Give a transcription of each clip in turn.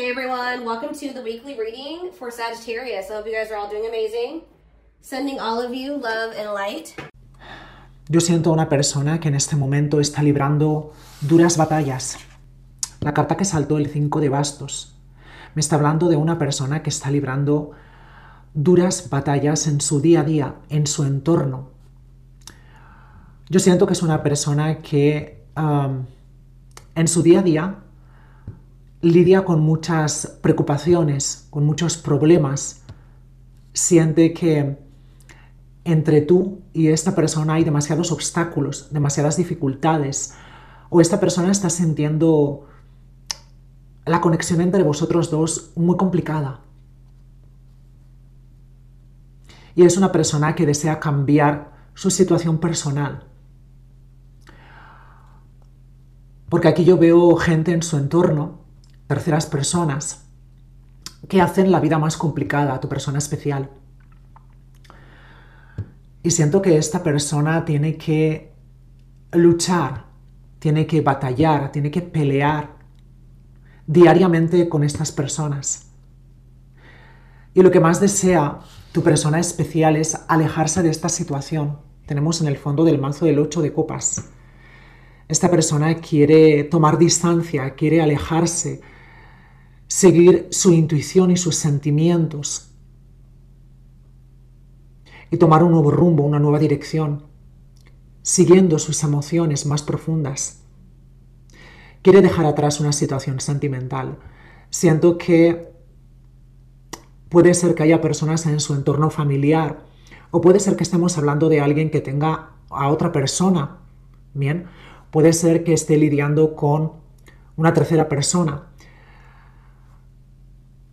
Hey everyone, welcome to the weekly reading for Sagittarius. I hope you guys are all doing amazing. Sending all of you love and light. Yo siento a una persona que en este momento está librando duras batallas. La carta que saltó el 5 de bastos me está hablando de una persona que está librando duras batallas en su día a día, en su entorno. Yo siento que es una persona que um, en su día a día lidia con muchas preocupaciones, con muchos problemas. Siente que entre tú y esta persona hay demasiados obstáculos, demasiadas dificultades, o esta persona está sintiendo la conexión entre vosotros dos muy complicada. Y es una persona que desea cambiar su situación personal. Porque aquí yo veo gente en su entorno terceras personas que hacen la vida más complicada a tu persona especial. Y siento que esta persona tiene que luchar, tiene que batallar, tiene que pelear diariamente con estas personas. Y lo que más desea tu persona especial es alejarse de esta situación. Tenemos en el fondo del mazo del 8 de copas. Esta persona quiere tomar distancia, quiere alejarse, seguir su intuición y sus sentimientos y tomar un nuevo rumbo, una nueva dirección, siguiendo sus emociones más profundas. Quiere dejar atrás una situación sentimental. Siento que puede ser que haya personas en su entorno familiar o puede ser que estemos hablando de alguien que tenga a otra persona. Bien, puede ser que esté lidiando con una tercera persona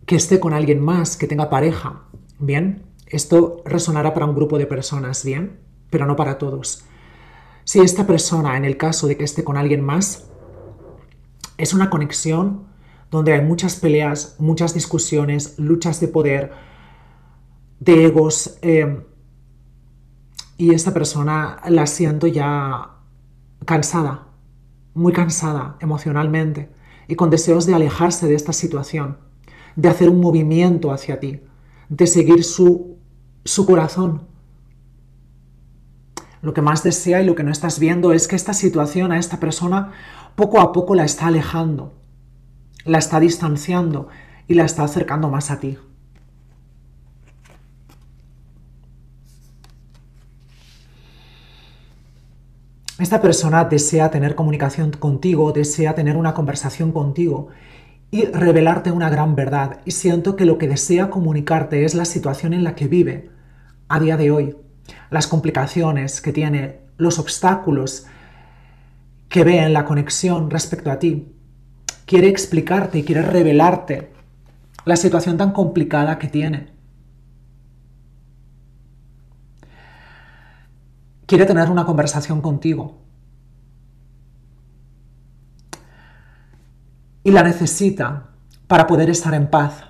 que esté con alguien más, que tenga pareja. Bien, esto resonará para un grupo de personas, bien, pero no para todos. Si esta persona, en el caso de que esté con alguien más, es una conexión donde hay muchas peleas, muchas discusiones, luchas de poder, de egos, eh, y esta persona la siento ya cansada, muy cansada emocionalmente y con deseos de alejarse de esta situación de hacer un movimiento hacia ti, de seguir su, su corazón. Lo que más desea y lo que no estás viendo es que esta situación a esta persona poco a poco la está alejando, la está distanciando y la está acercando más a ti. Esta persona desea tener comunicación contigo, desea tener una conversación contigo y revelarte una gran verdad. Y siento que lo que desea comunicarte es la situación en la que vive a día de hoy, las complicaciones que tiene, los obstáculos que ve en la conexión respecto a ti. Quiere explicarte y quiere revelarte la situación tan complicada que tiene. Quiere tener una conversación contigo. Y la necesita para poder estar en paz.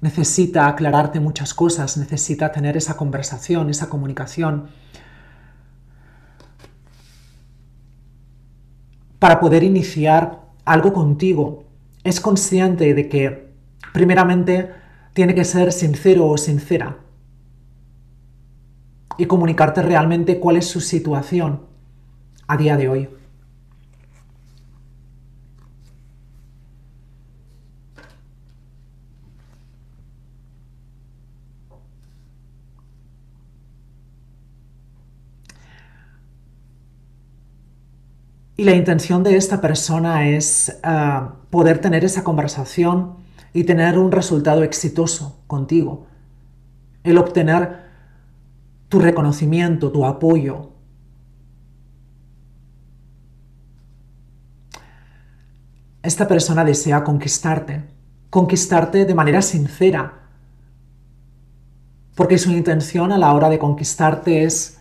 Necesita aclararte muchas cosas, necesita tener esa conversación, esa comunicación, para poder iniciar algo contigo. Es consciente de que, primeramente, tiene que ser sincero o sincera y comunicarte realmente cuál es su situación a día de hoy. Y la intención de esta persona es ah, poder tener esa conversación y tener un resultado exitoso contigo. El obtener tu reconocimiento, tu apoyo. Esta persona desea conquistarte, conquistarte de manera sincera, porque su intención a la hora de conquistarte es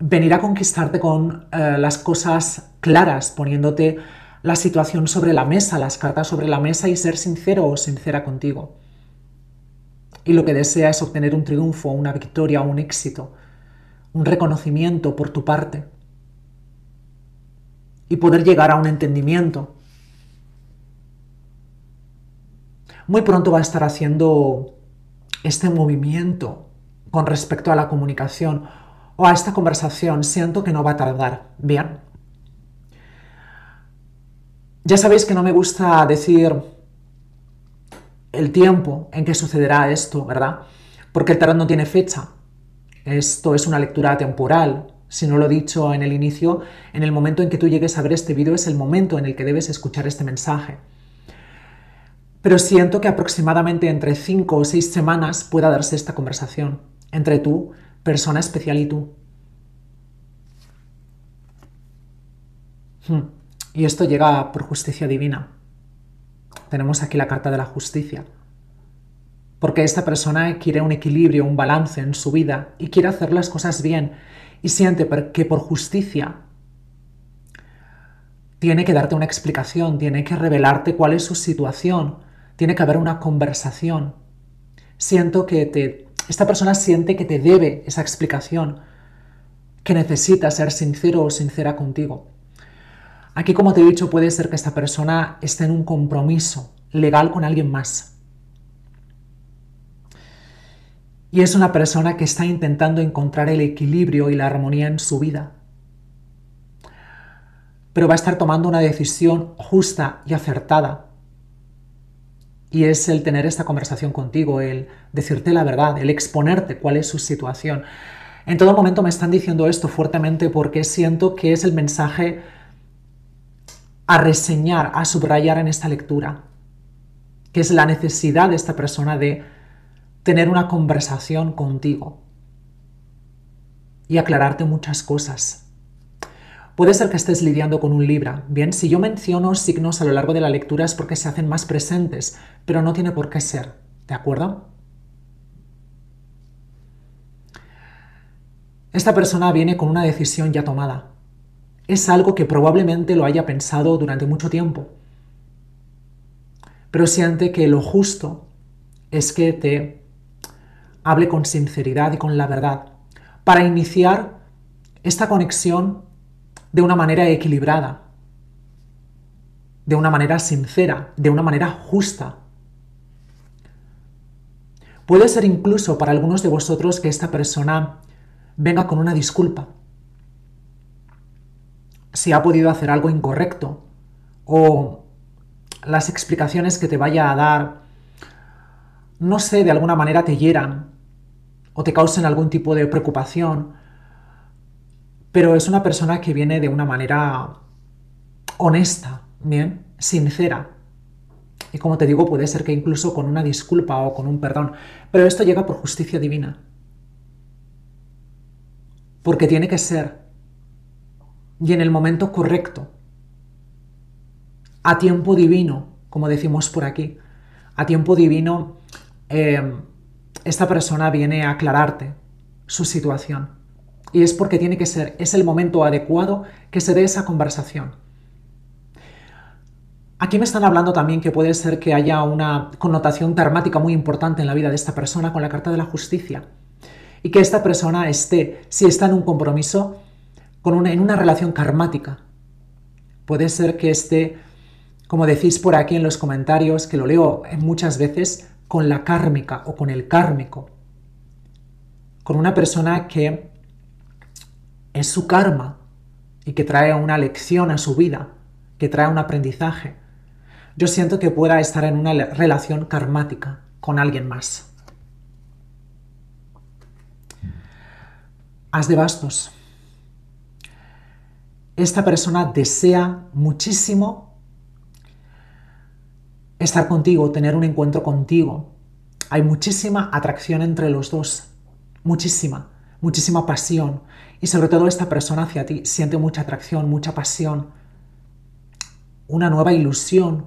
venir a conquistarte con eh, las cosas claras, poniéndote la situación sobre la mesa, las cartas sobre la mesa y ser sincero o sincera contigo. Y lo que desea es obtener un triunfo, una victoria, un éxito, un reconocimiento por tu parte. y poder llegar a un entendimiento. Muy pronto va a estar haciendo este movimiento con respecto a la comunicación o a esta conversación. Siento que no va a tardar. Bien. Ya sabéis que no me gusta decir el tiempo en que sucederá esto, ¿verdad? Porque el tarot no tiene fecha. Esto es una lectura temporal. Si no lo he dicho en el inicio, en el momento en que tú llegues a ver este vídeo es el momento en el que debes escuchar este mensaje. Pero siento que aproximadamente entre 5 o 6 semanas pueda darse esta conversación entre tú, persona especial, y tú. Hmm. Y esto llega por justicia divina. Tenemos aquí la carta de la justicia. Porque esta persona quiere un equilibrio, un balance en su vida y quiere hacer las cosas bien y siente que por justicia tiene que darte una explicación, tiene que revelarte cuál es su situación, tiene que haber una conversación. Siento que te, esta persona siente que te debe esa explicación, que necesita ser sincero o sincera contigo. Aquí, como te he dicho, puede ser que esta persona esté en un compromiso legal con alguien más. Y es una persona que está intentando encontrar el equilibrio y la armonía en su vida. Pero va a estar tomando una decisión justa y acertada. Y es el tener esta conversación contigo, el decirte la verdad, el exponerte cuál es su situación. En todo momento me están diciendo esto fuertemente porque siento que es el mensaje a reseñar, a subrayar en esta lectura, que es la necesidad de esta persona de tener una conversación contigo y aclararte muchas cosas. Puede ser que estés lidiando con un Libra. Bien, si yo menciono signos a lo largo de la lectura es porque se hacen más presentes, pero no tiene por qué ser. ¿De acuerdo? Esta persona viene con una decisión ya tomada es algo que probablemente lo haya pensado durante mucho tiempo, pero siente que lo justo es que te hable con sinceridad y con la verdad para iniciar esta conexión de una manera equilibrada, de una manera sincera, de una manera justa. Puede ser incluso para algunos de vosotros que esta persona venga con una disculpa si ha podido hacer algo incorrecto o las explicaciones que te vaya a dar, no sé, de alguna manera te hieran o te causen algún tipo de preocupación, pero es una persona que viene de una manera honesta, bien, sincera. Y como te digo, puede ser que incluso con una disculpa o con un perdón, pero esto llega por justicia divina. Porque tiene que ser y en el momento correcto, a tiempo divino, como decimos por aquí. A tiempo divino, eh, esta persona viene a aclararte su situación. Y es porque tiene que ser, es el momento adecuado que se dé esa conversación. Aquí me están hablando también que puede ser que haya una connotación karmática muy importante en la vida de esta persona con la carta de la justicia. Y que esta persona esté, si está en un compromiso, en una relación karmática. Puede ser que esté, como decís por aquí en los comentarios, que lo leo muchas veces, con la kármica o con el kármico. Con una persona que es su karma y que trae una lección a su vida, que trae un aprendizaje. Yo siento que pueda estar en una relación karmática con alguien más. Haz de bastos esta persona desea muchísimo estar contigo, tener un encuentro contigo. Hay muchísima atracción entre los dos, muchísima, muchísima pasión. Y sobre todo esta persona hacia ti siente mucha atracción, mucha pasión, una nueva ilusión,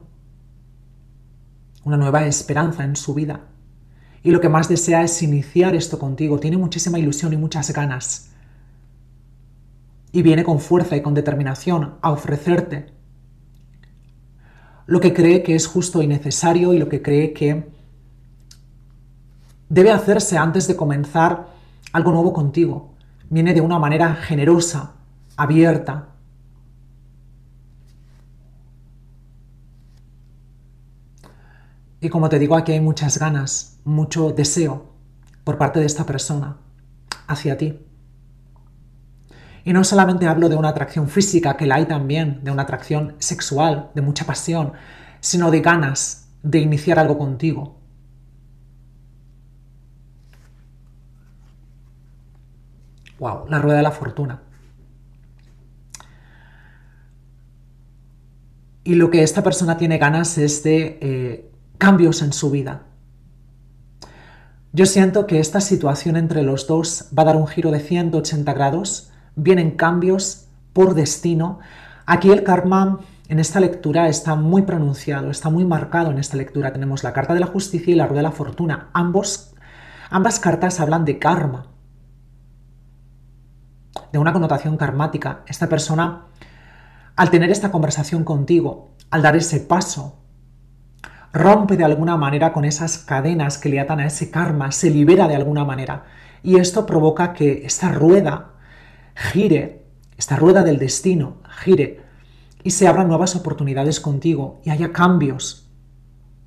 una nueva esperanza en su vida. Y lo que más desea es iniciar esto contigo. Tiene muchísima ilusión y muchas ganas y viene con fuerza y con determinación a ofrecerte lo que cree que es justo y necesario y lo que cree que debe hacerse antes de comenzar algo nuevo contigo viene de una manera generosa, abierta. Y como te digo, aquí hay muchas ganas, mucho deseo por parte de esta persona hacia ti. Y no solamente hablo de una atracción física, que la hay también, de una atracción sexual, de mucha pasión, sino de ganas de iniciar algo contigo, Wow, la rueda de la fortuna. Y lo que esta persona tiene ganas es de eh, cambios en su vida. Yo siento que esta situación entre los dos va a dar un giro de 180 grados, vienen cambios por destino. Aquí el karma en esta lectura está muy pronunciado, está muy marcado en esta lectura. Tenemos la carta de la justicia y la rueda de la fortuna. Ambos, ambas cartas hablan de karma, de una connotación karmática. Esta persona al tener esta conversación contigo, al dar ese paso, rompe de alguna manera con esas cadenas que le atan a ese karma, se libera de alguna manera. Y esto provoca que esta rueda gire, esta rueda del destino gire y se abran nuevas oportunidades contigo y haya cambios.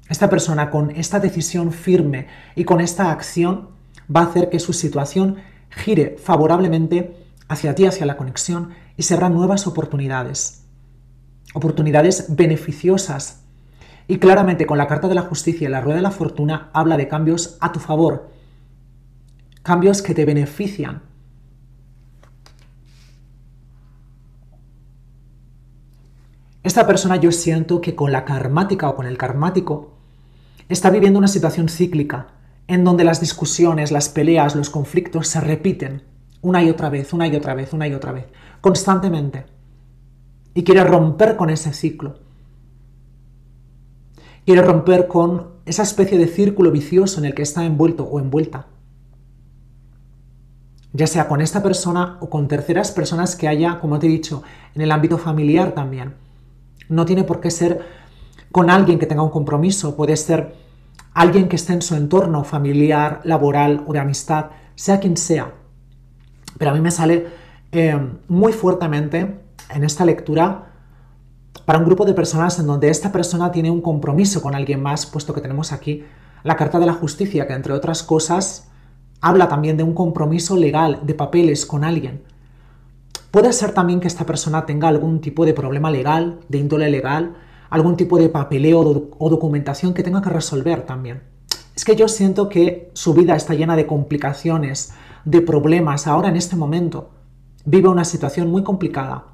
Esta persona con esta decisión firme y con esta acción va a hacer que su situación gire favorablemente hacia ti, hacia la conexión y se abran nuevas oportunidades oportunidades beneficiosas. Y claramente con la carta de la justicia y la rueda de la fortuna habla de cambios a tu favor, cambios que te benefician. Esta persona yo siento que con la karmática o con el karmático está viviendo una situación cíclica en donde las discusiones, las peleas, los conflictos se repiten una y otra vez, una y otra vez, una y otra vez, constantemente y quiere romper con ese ciclo. Quiere romper con esa especie de círculo vicioso en el que está envuelto o envuelta. Ya sea con esta persona o con terceras personas que haya, como te he dicho, en el ámbito familiar también. No tiene por qué ser con alguien que tenga un compromiso, puede ser alguien que esté en su entorno familiar, laboral o de amistad, sea quien sea. Pero a mí me sale eh, muy fuertemente en esta lectura para un grupo de personas en donde esta persona tiene un compromiso con alguien más, puesto que tenemos aquí la Carta de la Justicia, que entre otras cosas habla también de un compromiso legal, de papeles con alguien. Puede ser también que esta persona tenga algún tipo de problema legal, de índole legal, algún tipo de papeleo o documentación que tenga que resolver también. Es que yo siento que su vida está llena de complicaciones, de problemas. Ahora en este momento vive una situación muy complicada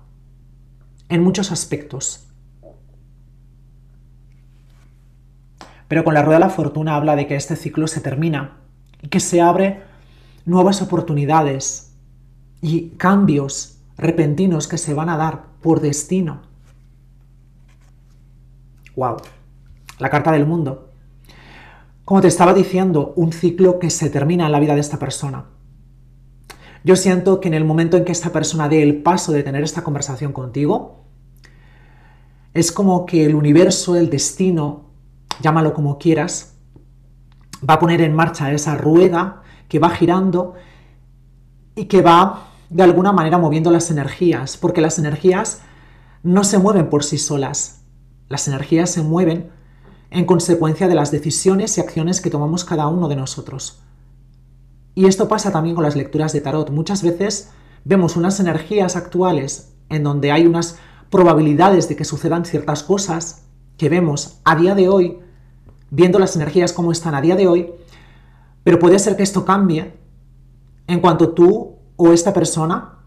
en muchos aspectos. Pero con la rueda de la fortuna habla de que este ciclo se termina y que se abre nuevas oportunidades y cambios repentinos que se van a dar por destino. ¡Wow! La carta del mundo. Como te estaba diciendo, un ciclo que se termina en la vida de esta persona. Yo siento que en el momento en que esta persona dé el paso de tener esta conversación contigo, es como que el universo, el destino, llámalo como quieras, va a poner en marcha esa rueda que va girando y que va de alguna manera moviendo las energías, porque las energías no se mueven por sí solas, las energías se mueven en consecuencia de las decisiones y acciones que tomamos cada uno de nosotros. Y esto pasa también con las lecturas de tarot. Muchas veces vemos unas energías actuales en donde hay unas probabilidades de que sucedan ciertas cosas que vemos a día de hoy, viendo las energías como están a día de hoy, pero puede ser que esto cambie en cuanto tú o esta persona,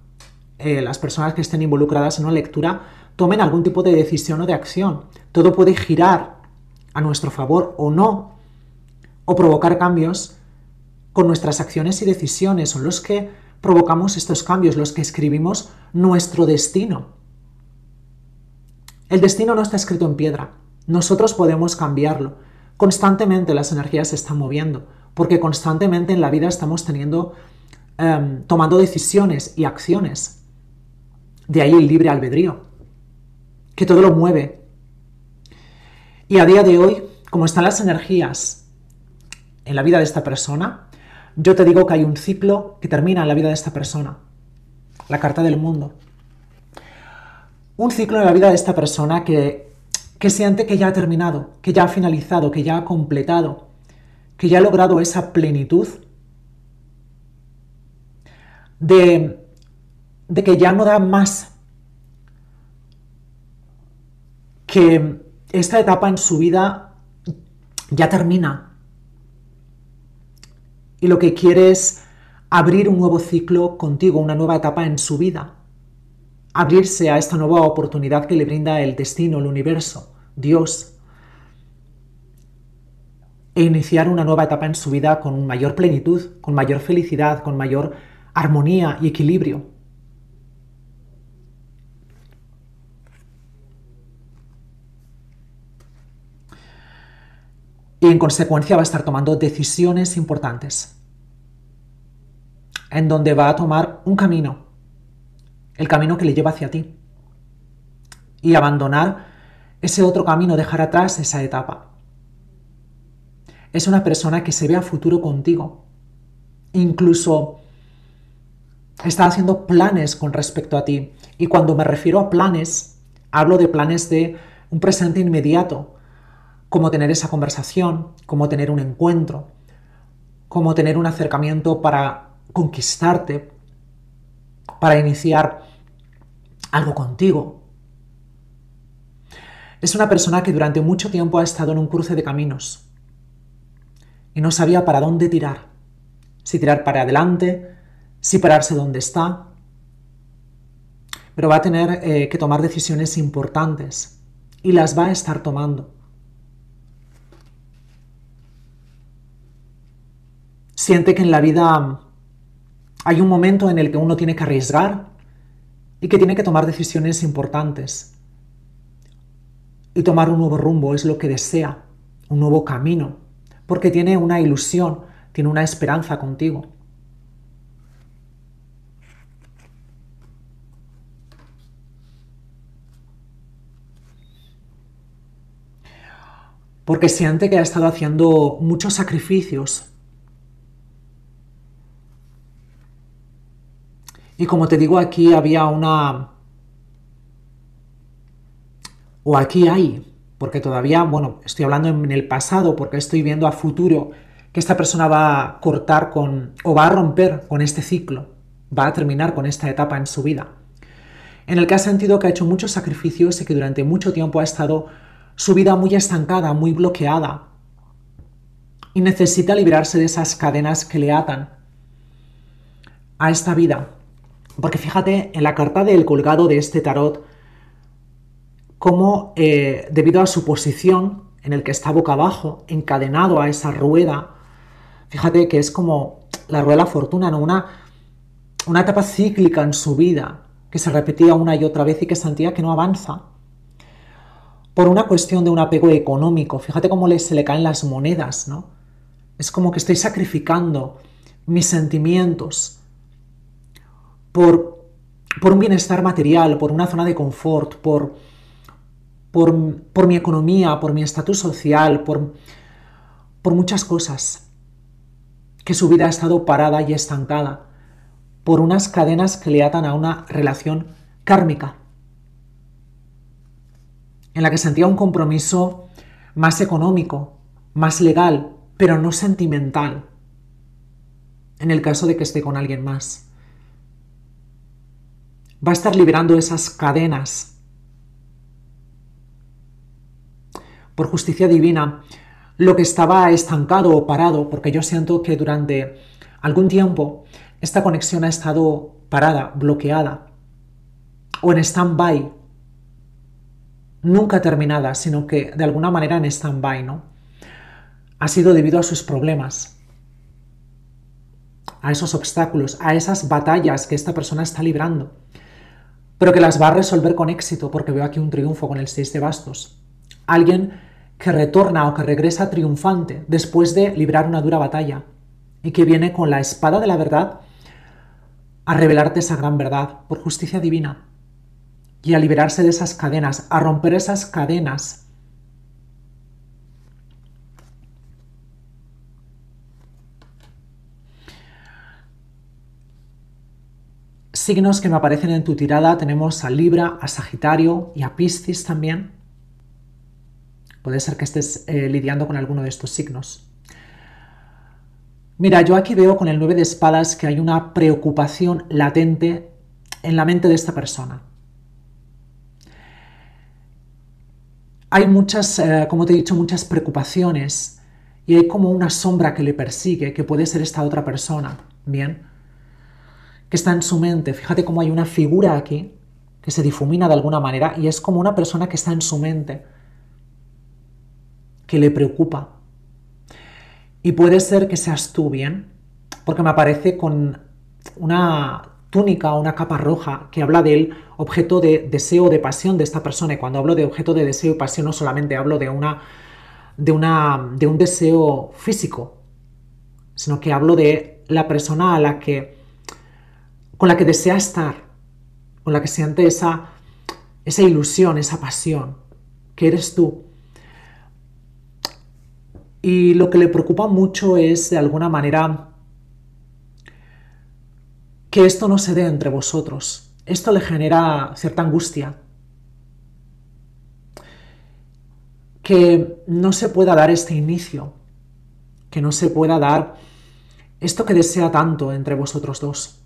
eh, las personas que estén involucradas en una lectura, tomen algún tipo de decisión o de acción. Todo puede girar a nuestro favor o no, o provocar cambios con nuestras acciones y decisiones. Son los que provocamos estos cambios, los que escribimos nuestro destino. El destino no está escrito en piedra. Nosotros podemos cambiarlo. Constantemente las energías se están moviendo, porque constantemente en la vida estamos teniendo, em, tomando decisiones y acciones. De ahí el libre albedrío, que todo lo mueve. Y a día de hoy, como están las energías en la vida de esta persona, yo te digo que hay un ciclo que termina en la vida de esta persona. La carta del mundo un ciclo en la vida de esta persona que, que siente que ya ha terminado, que ya ha finalizado, que ya ha completado, que ya ha logrado esa plenitud de, de que ya no da más, que esta etapa en su vida ya termina y lo que quiere es abrir un nuevo ciclo contigo, una nueva etapa en su vida, abrirse a esta nueva oportunidad que le brinda el destino, el universo. Dios e iniciar una nueva etapa en su vida con mayor plenitud, con mayor felicidad, con mayor armonía y equilibrio. Y en consecuencia va a estar tomando decisiones importantes, en donde va a tomar un camino, el camino que le lleva hacia ti, y abandonar ese otro camino, dejar atrás esa etapa. Es una persona que se ve a futuro contigo. Incluso está haciendo planes con respecto a ti. Y cuando me refiero a planes, hablo de planes de un presente inmediato, como tener esa conversación, como tener un encuentro, como tener un acercamiento para conquistarte, para iniciar algo contigo, es una persona que durante mucho tiempo ha estado en un cruce de caminos y no sabía para dónde tirar. Si tirar para adelante, si pararse donde está. Pero va a tener eh, que tomar decisiones importantes y las va a estar tomando. Siente que en la vida hay un momento en el que uno tiene que arriesgar y que tiene que tomar decisiones importantes y tomar un nuevo rumbo es lo que desea, un nuevo camino, porque tiene una ilusión, tiene una esperanza contigo. Porque siente que ha estado haciendo muchos sacrificios. Y como te digo, aquí había una o aquí hay, porque todavía, bueno, estoy hablando en el pasado porque estoy viendo a futuro que esta persona va a cortar con, o va a romper con este ciclo, va a terminar con esta etapa en su vida, en el que ha sentido que ha hecho muchos sacrificios y que durante mucho tiempo ha estado su vida muy estancada, muy bloqueada, y necesita librarse de esas cadenas que le atan a esta vida. Porque fíjate, en la carta del colgado de este tarot, cómo eh, debido a su posición en el que está boca abajo, encadenado a esa rueda, fíjate que es como la rueda de la fortuna, ¿no? una, una etapa cíclica en su vida, que se repetía una y otra vez y que sentía que no avanza. Por una cuestión de un apego económico, fíjate cómo se le caen las monedas, ¿no? Es como que estoy sacrificando mis sentimientos por, por un bienestar material, por una zona de confort, por, por, mi economía, por mi estatus social, por, por muchas cosas, que su vida ha estado parada y estancada, por unas cadenas que le atan a una relación kármica, en la que sentía un compromiso más económico, más legal, pero no sentimental, en el caso de que esté con alguien más. Va a estar liberando esas cadenas por justicia divina lo que estaba estancado o parado, porque yo siento que durante algún tiempo esta conexión ha estado parada, bloqueada, o en stand-by, nunca terminada, sino que de alguna manera en stand-by, ¿no? Ha sido debido a sus problemas, a esos obstáculos, a esas batallas que esta persona está librando, pero que las va a resolver con éxito, porque veo aquí un triunfo con el 6 de bastos alguien que retorna o que regresa triunfante después de librar una dura batalla y que viene con la espada de la verdad a revelarte esa gran verdad por justicia divina y a liberarse de esas cadenas, a romper esas cadenas. Signos que me aparecen en tu tirada tenemos a Libra, a Sagitario y a Piscis también. Puede ser que estés eh, lidiando con alguno de estos signos. Mira, yo aquí veo con el 9 de espadas que hay una preocupación latente en la mente de esta persona. Hay muchas, eh, como te he dicho, muchas preocupaciones y hay como una sombra que le persigue, que puede ser esta otra persona, ¿bien? Que está en su mente. Fíjate cómo hay una figura aquí que se difumina de alguna manera y es como una persona que está en su mente, que le preocupa. Y puede ser que seas tú, ¿bien? Porque me aparece con una túnica o una capa roja que habla del objeto de deseo, de pasión de esta persona. Y cuando hablo de objeto de deseo y pasión, no solamente hablo de, una, de, una, de un deseo físico, sino que hablo de la persona a la que, con la que desea estar, con la que siente esa, esa ilusión, esa pasión, que eres tú. Y lo que le preocupa mucho es, de alguna manera, que esto no se dé entre vosotros. Esto le genera cierta angustia. Que no se pueda dar este inicio, que no se pueda dar esto que desea tanto entre vosotros dos.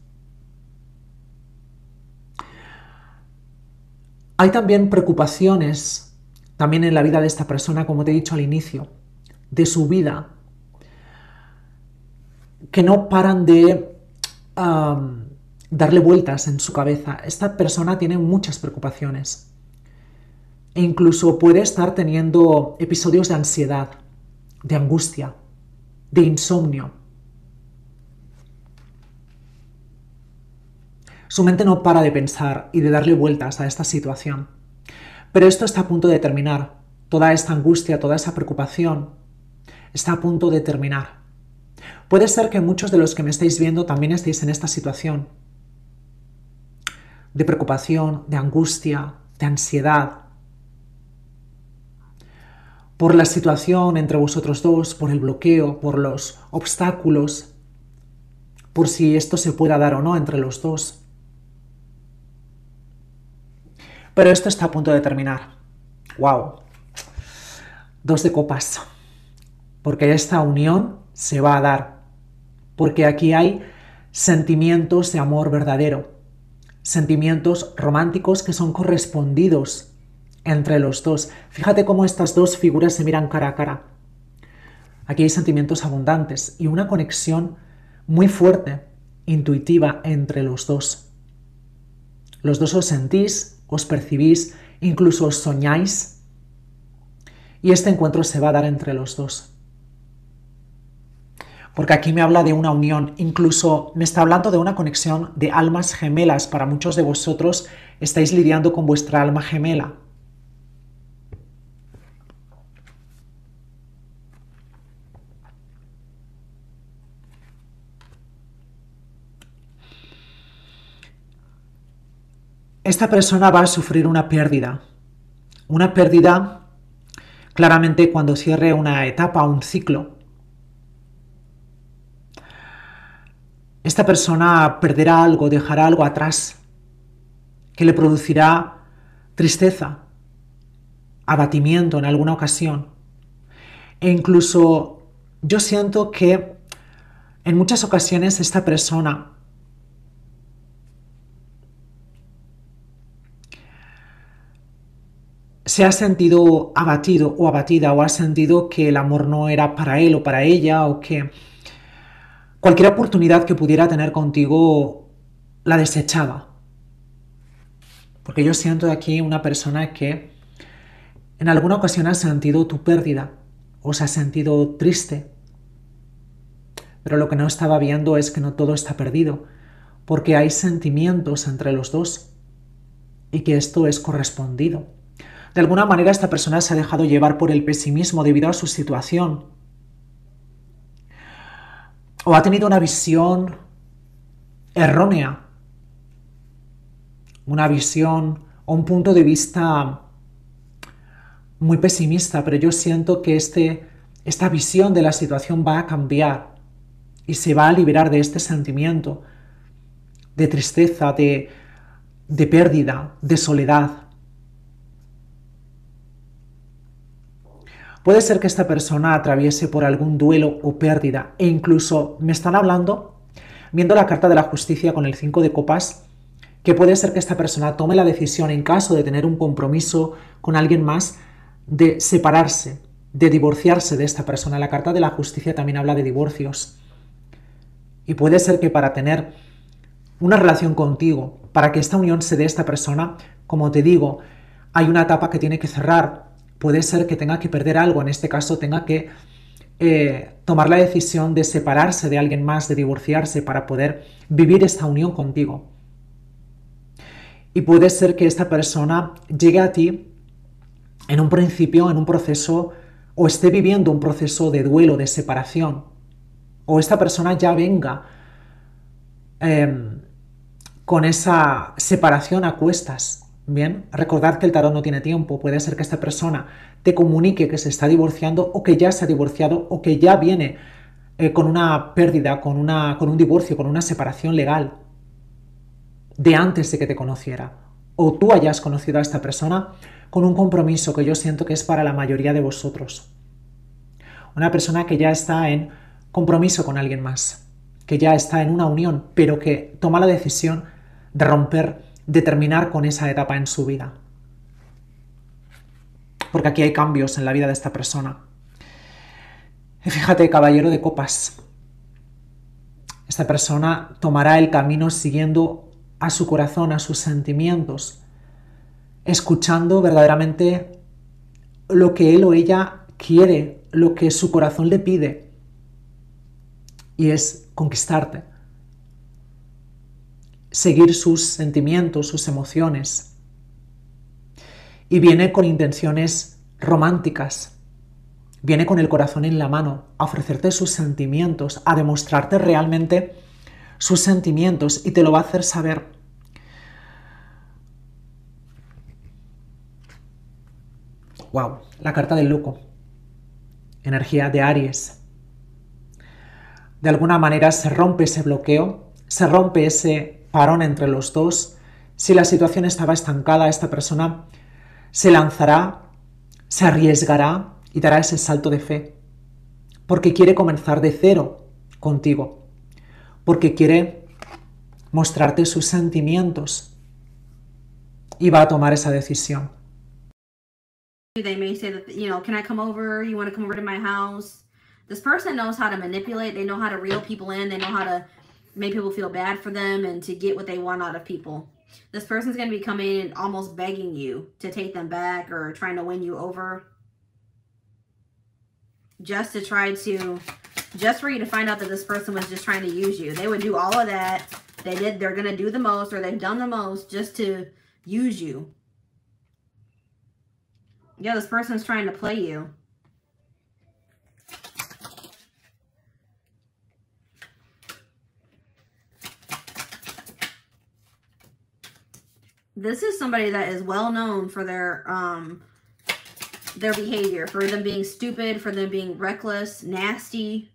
Hay también preocupaciones, también en la vida de esta persona, como te he dicho al inicio, de su vida, que no paran de darle vueltas en su cabeza. Esta persona tiene muchas preocupaciones e incluso puede estar teniendo episodios de ansiedad, de angustia, de insomnio. Su mente no para de pensar y de darle vueltas a esta situación. Pero esto está a punto de terminar. Toda esta angustia, toda esa preocupación está a punto de terminar. Puede ser que muchos de los que me estáis viendo también estéis en esta situación de preocupación, de angustia, de ansiedad, por la situación entre vosotros dos, por el bloqueo, por los obstáculos, por si esto se pueda dar o no entre los dos. Pero esto está a punto de terminar. ¡Wow! Dos de copas. Porque esta unión se va a dar, porque aquí hay sentimientos de amor verdadero, sentimientos románticos que son correspondidos entre los dos. Fíjate cómo estas dos figuras se miran cara a cara. Aquí hay sentimientos abundantes y una conexión muy fuerte, intuitiva entre los dos. Los dos os sentís, os percibís, incluso os soñáis y este encuentro se va a dar entre los dos porque aquí me habla de una unión, incluso me está hablando de una conexión de almas gemelas. Para muchos de vosotros estáis lidiando con vuestra alma gemela. Esta persona va a sufrir una pérdida. Una pérdida claramente cuando cierre una etapa, un ciclo esta persona perderá algo, dejará algo atrás, que le producirá tristeza, abatimiento en alguna ocasión. E incluso yo siento que en muchas ocasiones esta persona se ha sentido abatido o abatida o ha sentido que el amor no era para él o para ella o que Cualquier oportunidad que pudiera tener contigo la desechaba. Porque yo siento aquí una persona que en alguna ocasión ha sentido tu pérdida o se ha sentido triste. Pero lo que no estaba viendo es que no todo está perdido, porque hay sentimientos entre los dos y que esto es correspondido. De alguna manera esta persona se ha dejado llevar por el pesimismo debido a su situación o ha tenido una visión errónea, una visión o un punto de vista muy pesimista, pero yo siento que este, esta visión de la situación va a cambiar y se va a liberar de este sentimiento de tristeza, de, de pérdida, de soledad. Puede ser que esta persona atraviese por algún duelo o pérdida e incluso me están hablando, viendo la carta de la justicia con el 5 de copas, que puede ser que esta persona tome la decisión en caso de tener un compromiso con alguien más de separarse, de divorciarse de esta persona. La carta de la justicia también habla de divorcios. Y puede ser que para tener una relación contigo, para que esta unión se dé esta persona, como te digo, hay una etapa que tiene que cerrar, puede ser que tenga que perder algo, en este caso tenga que eh, tomar la decisión de separarse de alguien más, de divorciarse para poder vivir esta unión contigo. Y puede ser que esta persona llegue a ti en un principio, en un proceso, o esté viviendo un proceso de duelo, de separación, o esta persona ya venga em, con esa separación a cuestas, Bien, recordad que el tarot no tiene tiempo. Puede ser que esta persona te comunique que se está divorciando o que ya se ha divorciado o que ya viene eh, con una pérdida, con, una, con un divorcio, con una separación legal de antes de que te conociera. O tú hayas conocido a esta persona con un compromiso que yo siento que es para la mayoría de vosotros. Una persona que ya está en compromiso con alguien más, que ya está en una unión, pero que toma la decisión de romper de terminar con esa etapa en su vida. Porque aquí hay cambios en la vida de esta persona. Y fíjate, caballero de copas, esta persona tomará el camino siguiendo a su corazón, a sus sentimientos, escuchando verdaderamente lo que él o ella quiere, lo que su corazón le pide, y es conquistarte seguir sus sentimientos, sus emociones. Y viene con intenciones románticas. Viene con el corazón en la mano a ofrecerte sus sentimientos, a demostrarte realmente sus sentimientos y te lo va a hacer saber. Wow, la carta del loco. Energía de Aries. De alguna manera se rompe ese bloqueo, se rompe ese parón entre los dos, si la situación estaba estancada, esta persona se lanzará, se arriesgará y dará ese salto de fe, porque quiere comenzar de cero contigo, porque quiere mostrarte sus sentimientos y va a tomar esa decisión. They may say that, you know, can I come over? You want to come over to my house? This person knows how to manipulate. They know how to reel people in. They know how to make people feel bad for them and to get what they want out of people. This person's going to be coming and almost begging you to take them back or trying to win you over. Just to try to, just for you to find out that this person was just trying to use you. They would do all of that. They did, they're going to do the most or they've done the most just to use you. Yeah, this person's trying to play you. This is somebody that is well known for their um their behavior, for them being stupid, for them being reckless, nasty.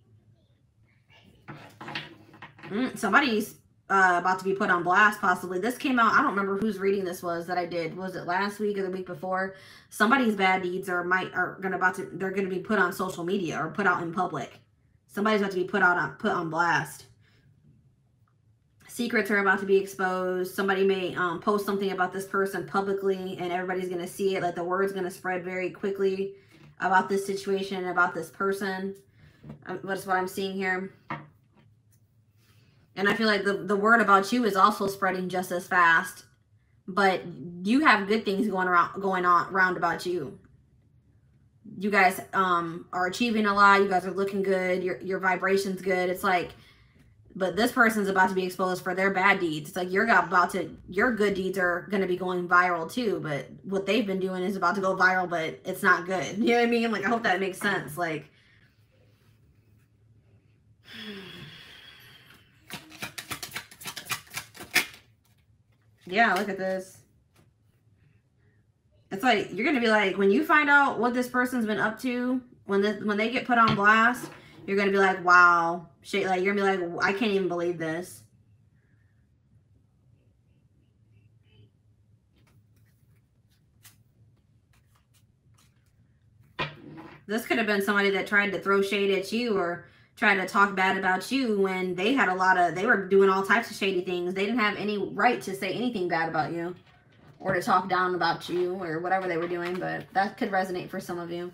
Mm, somebody's uh, about to be put on blast, possibly. This came out, I don't remember whose reading this was that I did. Was it last week or the week before? Somebody's bad deeds are might are gonna about to they're gonna be put on social media or put out in public. Somebody's about to be put out on put on blast secrets are about to be exposed. Somebody may um, post something about this person publicly and everybody's going to see it. Like the word's going to spread very quickly about this situation, and about this person. Um, that's what I'm seeing here. And I feel like the, the word about you is also spreading just as fast. But you have good things going around going on around about you. You guys um, are achieving a lot. You guys are looking good. Your your vibration's good. It's like but this person's about to be exposed for their bad deeds. It's like you're about to your good deeds are going to be going viral too, but what they've been doing is about to go viral, but it's not good. You know what I mean? Like I hope that makes sense. Like Yeah, look at this. It's like you're going to be like when you find out what this person's been up to, when this when they get put on blast, you're going to be like, "Wow, Shit, like you're gonna be like, I can't even believe this. This could have been somebody that tried to throw shade at you or tried to talk bad about you when they had a lot of, they were doing all types of shady things. They didn't have any right to say anything bad about you or to talk down about you or whatever they were doing, but that could resonate for some of you.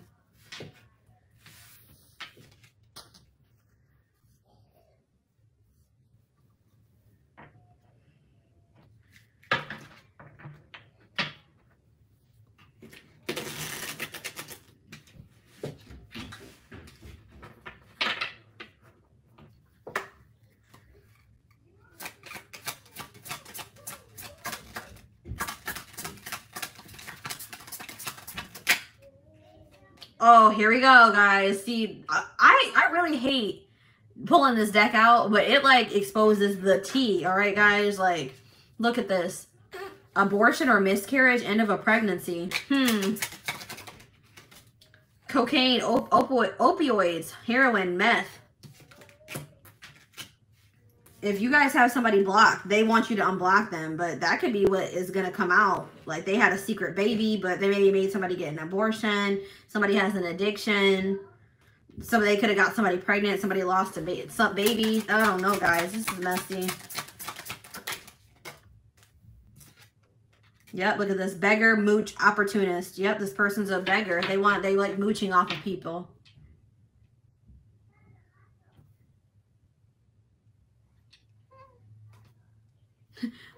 Here we go, guys. See, I, I really hate pulling this deck out, but it like exposes the tea. All right, guys. Like, look at this. Abortion or miscarriage, end of a pregnancy. Hmm. Cocaine, op opioids, heroin, meth. If you guys have somebody blocked, they want you to unblock them, but that could be what is going to come out. Like they had a secret baby, but they maybe made somebody get an abortion somebody has an addiction, somebody could have got somebody pregnant, somebody lost a ba some baby. I don't know, guys. This is messy. Yep, look at this. Beggar, mooch, opportunist. Yep, this person's a beggar. They want, they like mooching off of people.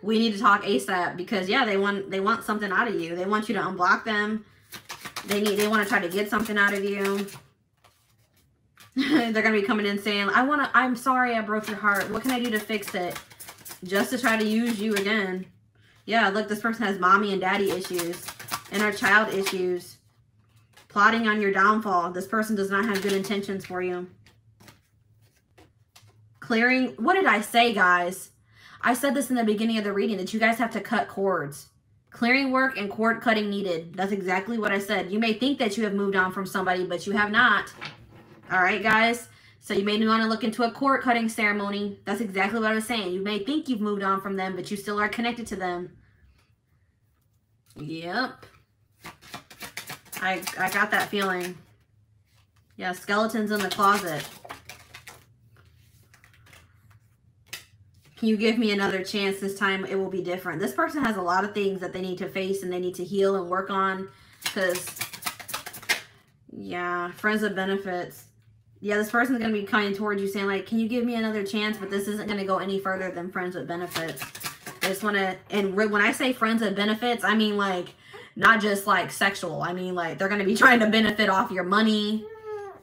We need to talk ASAP because yeah, they want they want something out of you. They want you to unblock them. They need they want to try to get something out of you. They're gonna be coming in saying, I wanna I'm sorry I broke your heart. What can I do to fix it? Just to try to use you again. Yeah, look, this person has mommy and daddy issues. and our child issues. Plotting on your downfall. This person does not have good intentions for you. Clearing. What did I say, guys? I said this in the beginning of the reading, that you guys have to cut cords. Clearing work and cord cutting needed. That's exactly what I said. You may think that you have moved on from somebody, but you have not. All right, guys? So you may want to look into a cord cutting ceremony. That's exactly what I was saying. You may think you've moved on from them, but you still are connected to them. Yep. I, I got that feeling. Yeah, skeletons in the closet. Can you give me another chance? This time it will be different. This person has a lot of things that they need to face and they need to heal and work on because, yeah, friends with benefits. Yeah, this person's going to be coming towards you saying, like, can you give me another chance? But this isn't going to go any further than friends with benefits. I just want to, and when I say friends with benefits, I mean, like, not just, like, sexual. I mean, like, they're going to be trying to benefit off your money,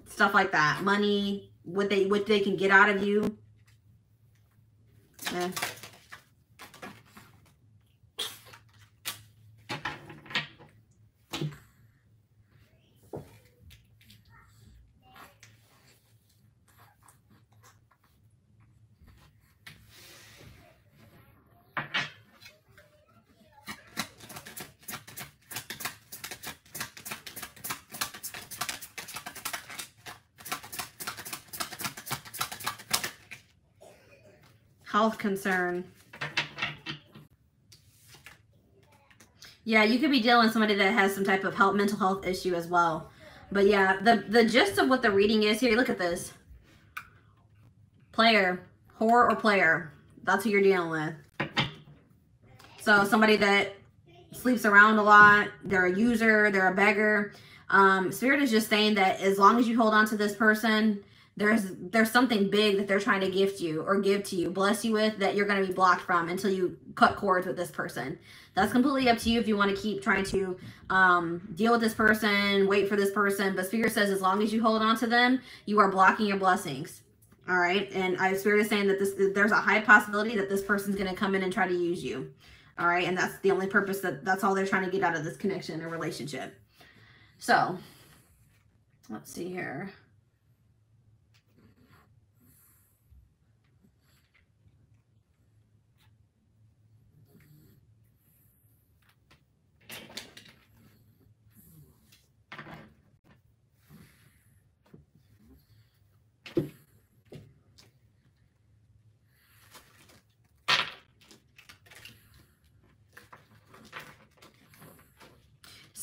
stuff like that. Money, what they, what they can get out of you. Eh. Health concern. Yeah, you could be dealing with somebody that has some type of health, mental health issue as well. But yeah, the, the gist of what the reading is here, look at this. Player, whore or player. That's who you're dealing with. So somebody that sleeps around a lot, they're a user, they're a beggar. Um, Spirit is just saying that as long as you hold on to this person, there's there's something big that they're trying to gift you or give to you, bless you with that you're going to be blocked from until you cut cords with this person. That's completely up to you if you want to keep trying to um, deal with this person, wait for this person. But Spirit says as long as you hold on to them, you are blocking your blessings. All right. And I Spirit is saying that this there's a high possibility that this person's going to come in and try to use you. All right. And that's the only purpose that that's all they're trying to get out of this connection or relationship. So let's see here.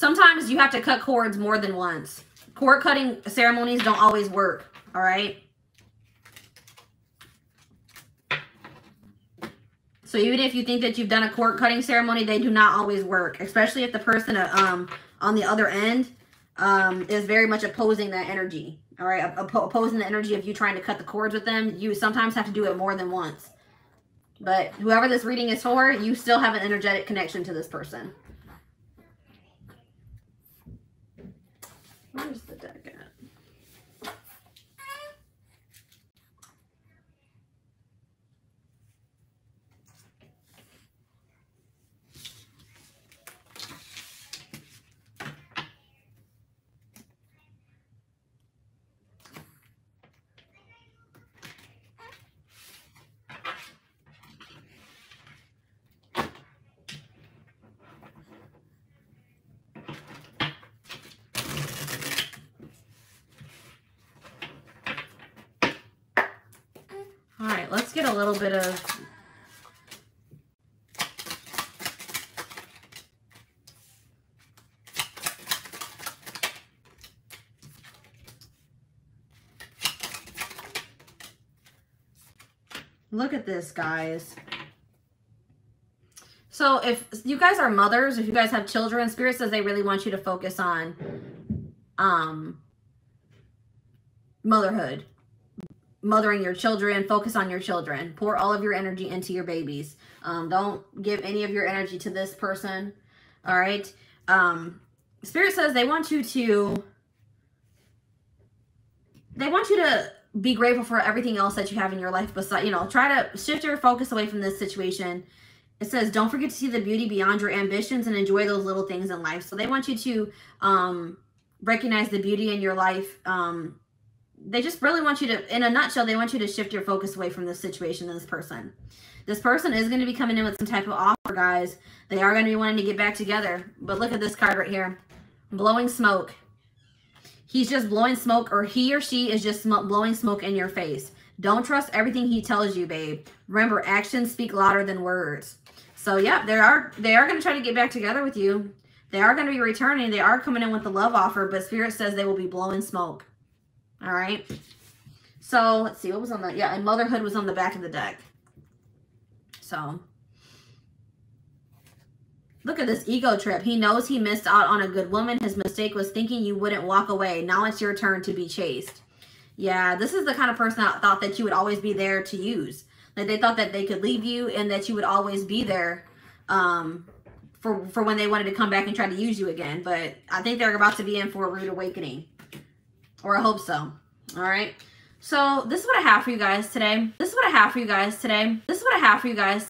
Sometimes you have to cut cords more than once. cord cutting ceremonies don't always work. All right. So even if you think that you've done a cord cutting ceremony, they do not always work, especially if the person um, on the other end um, is very much opposing that energy. All right, opposing the energy of you trying to cut the cords with them. You sometimes have to do it more than once. But whoever this reading is for, you still have an energetic connection to this person. Where's the deck at? All right, let's get a little bit of Look at this, guys. So if you guys are mothers, if you guys have children, Spirit says they really want you to focus on um, motherhood mothering your children, focus on your children. Pour all of your energy into your babies. Um, don't give any of your energy to this person. All right. Um, Spirit says they want you to, they want you to be grateful for everything else that you have in your life. Besides, you know, try to shift your focus away from this situation. It says, don't forget to see the beauty beyond your ambitions and enjoy those little things in life. So they want you to um, recognize the beauty in your life. Um, they just really want you to, in a nutshell, they want you to shift your focus away from this situation and this person. This person is going to be coming in with some type of offer, guys. They are going to be wanting to get back together. But look at this card right here. Blowing smoke. He's just blowing smoke or he or she is just sm blowing smoke in your face. Don't trust everything he tells you, babe. Remember, actions speak louder than words. So, yeah, they are they are going to try to get back together with you. They are going to be returning. They are coming in with the love offer, but Spirit says they will be blowing smoke. All right. So let's see what was on the yeah, and motherhood was on the back of the deck. So look at this ego trip. He knows he missed out on a good woman. His mistake was thinking you wouldn't walk away. Now it's your turn to be chased. Yeah, this is the kind of person that thought that you would always be there to use. Like they thought that they could leave you and that you would always be there um, for for when they wanted to come back and try to use you again. But I think they're about to be in for a rude awakening. Or I hope so. All right. So this is what I have for you guys today. This is what I have for you guys today. This is what I have for you guys